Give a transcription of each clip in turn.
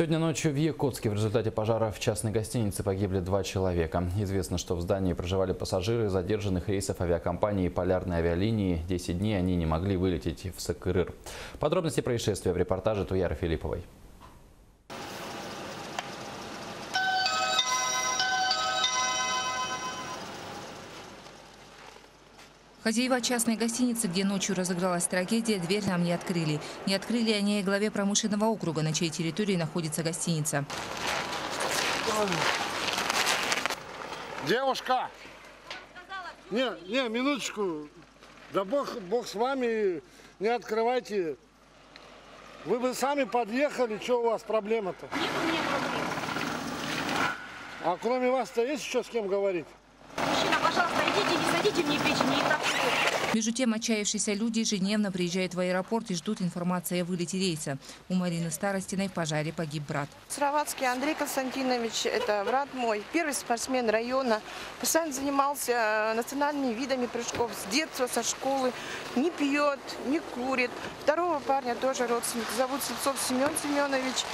Сегодня ночью в Якутске в результате пожара в частной гостинице погибли два человека. Известно, что в здании проживали пассажиры задержанных рейсов авиакомпании «Полярной авиалинии». 10 дней они не могли вылететь в Сакырыр. Подробности происшествия в репортаже Туяры Филипповой. Хозяева частной гостиницы, где ночью разыгралась трагедия, дверь нам не открыли. Не открыли они и главе промышленного округа, на чьей территории находится гостиница. Девушка! Не, не, минуточку. Да бог, бог с вами, не открывайте. Вы бы сами подъехали, что у вас проблема-то? Нет у меня проблем. А кроме вас-то есть еще с кем говорить? Мужчина, пожалуйста, идите, не садите мне печень, мне и так плохо. Между тем, отчаявшиеся люди ежедневно приезжают в аэропорт и ждут информации о вылете рейса. У Марины Старостиной в пожаре погиб брат. Сыроватский Андрей Константинович, это брат мой, первый спортсмен района, постоянно занимался э, национальными видами прыжков с детства, со школы, не пьет, не курит. Второго парня тоже родственник, зовут Сельцов Семен Семенович.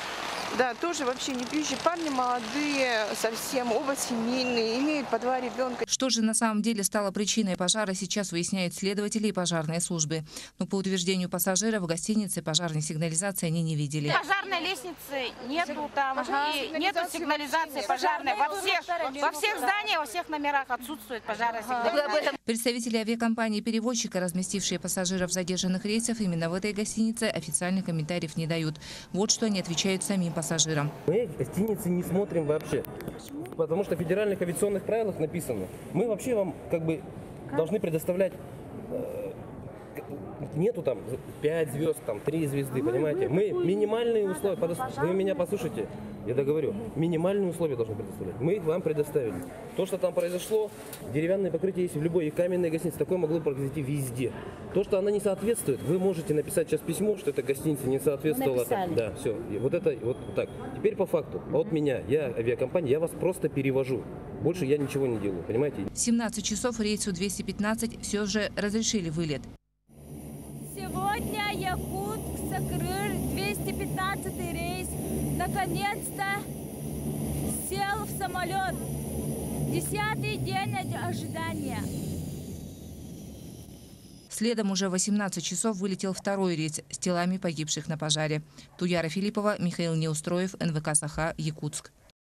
Да, тоже вообще не пьющие парни, молодые, совсем, оба семейные, имеют по два ребенка. Что же на самом деле стало причиной пожара, сейчас выясняют следователи и пожарные службы. Но по утверждению пассажиров в гостинице пожарной сигнализации они не видели. Пожарной лестницы нету там, и нету сигнализации пожарной. Во всех, во всех зданиях, во всех номерах отсутствует пожарная сигнализация. Представители авиакомпании-перевозчика, разместившие пассажиров задержанных рейсов именно в этой гостинице, официальных комментариев не дают. Вот что они отвечают самим пассажирам. Мы гостиницы не смотрим вообще. Потому что в федеральных авиационных правилах написано, мы вообще вам как бы должны предоставлять э, нету там 5 звезд, там 3 звезды, понимаете? Мы минимальные условия, подос- вы меня послушайте, я договорю, минимальные условия должны предоставлять. Мы их вам предоставили. То, что там произошло, деревянное покрытие есть в любой и каменной гостинице, такое могло произойти везде. То, что она не соответствует, вы можете написать сейчас письмо, что эта гостиница не соответствовала. Да, все. И вот это вот так. Теперь по факту. От меня, я авиакомпания, я вас просто перевожу. Больше я ничего не делаю, понимаете? В 17 часов рейсу 215 все же разрешили вылет. Сегодня Якутск, Сакрыр, 215 рейс, наконец-то сел в самолет. Десятый день ожидания. Следом уже в 18 часов вылетел второй рейс с телами погибших на пожаре. Туяра Филиппова, Михаил Неустроев, НВК «Саха», Якутск.